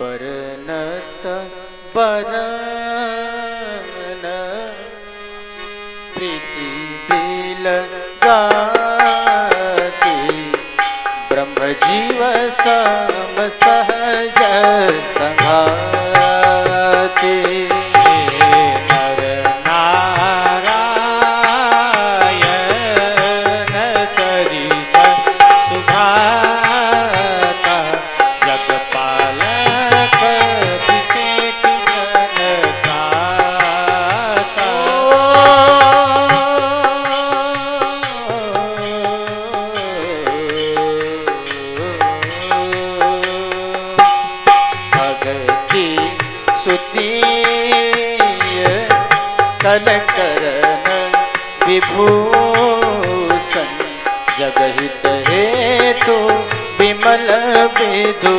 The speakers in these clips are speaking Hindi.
बरनत बरन प्रीति बिल ब्रह्म जीव सम सहज संघाती। विभूषण जगहित तो विमल विदु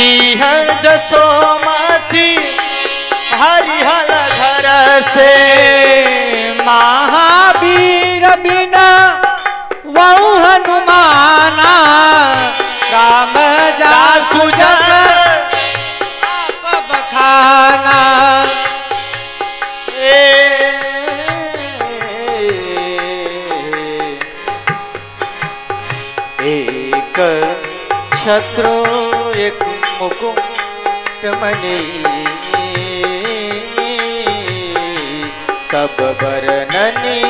जी है जसोमती हरिहर धर से। महावीर बिना वह हनुमाना, राम जासु जस आप बखाना। एक छत्रो एक मुकुट मणि सब बरननी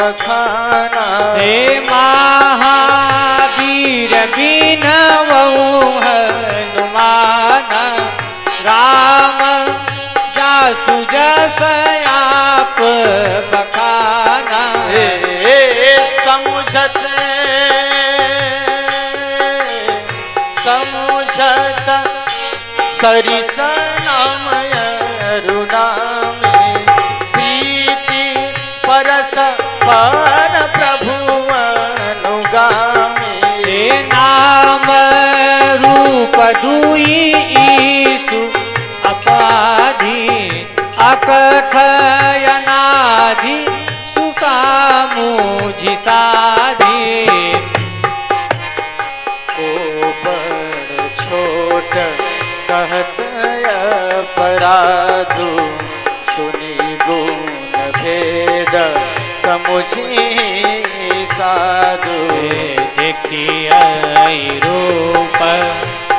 बखाना हे महावीर बिनवऊ हनुमान राम जासु जसयाप बखाना। हे समुझत समुझत सरिस नाम अरुणामी। प्रीति परस पर प्रभु अनुगामी नाम रूप दुई ईसु अपाधि अकथयनाधि सुसामुझि साधि। को छोट कहत अपराधु सुनी गुण भेद। समुझी साधु देखिए रूप,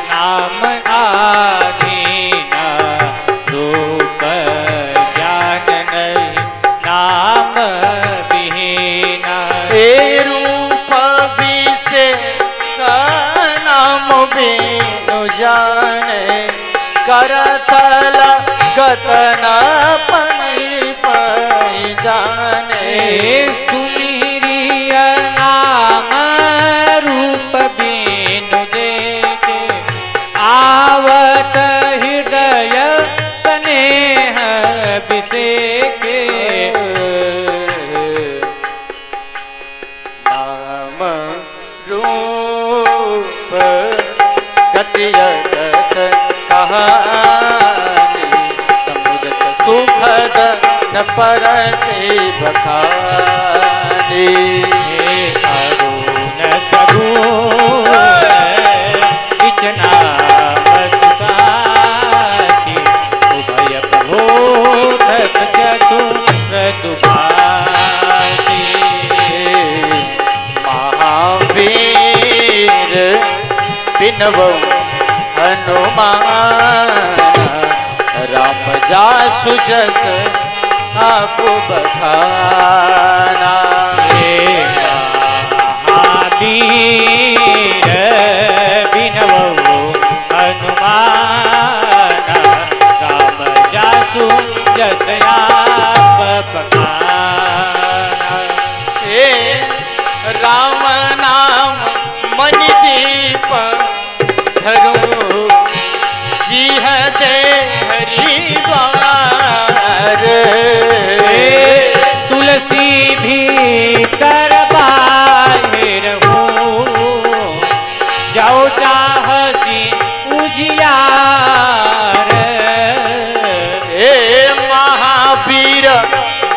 नाम आधीन रूप ज्ञान नाम विहीन रूप विसे का नाम बिनु जाने, करतल गतन परते बखानी। अरुण सगुण किचना बसुसाची उभय प्रबोधक महावीर हनुमान राम जासु जस आप बखाना। हे महावीर बिनवो हनुमान राम जासु जसया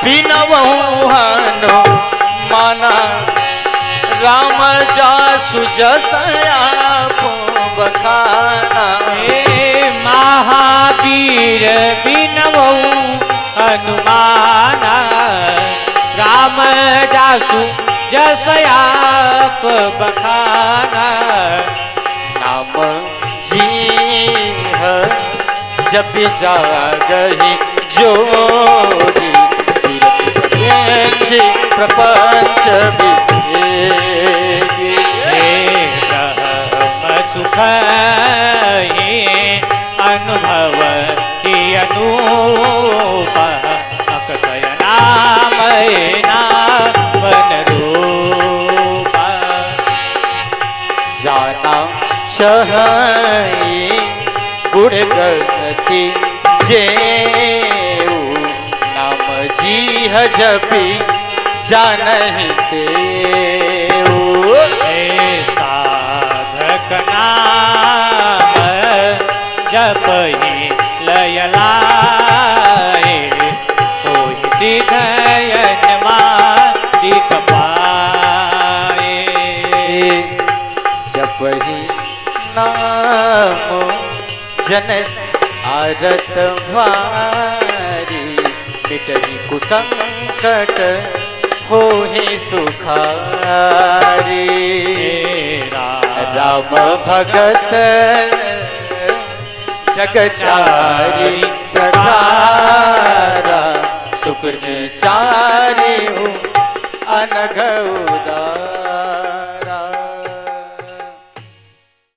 बिनवहु हनु माना राम जासु जसया बखाना महावीर बिनवौ हनुमाना राम जासु जसयाप बखाना नाम जी जब जागही जोरी जी प्रपंच विवेकी। ब्रह्म सुख हे अनुभव ही अनूप अकथय नाम रूप जाना शहई गुड़ गति नाम जी जपी जानहि हे साधक नाम जप ही लयलाए कोई सिधयन मादिक पाए जप नाम जन आरत भारी मिटही कुसंकट हो ही सुखारी। राम भगत जगचारी प्रकारा सुकृत चारी अनघ उदार।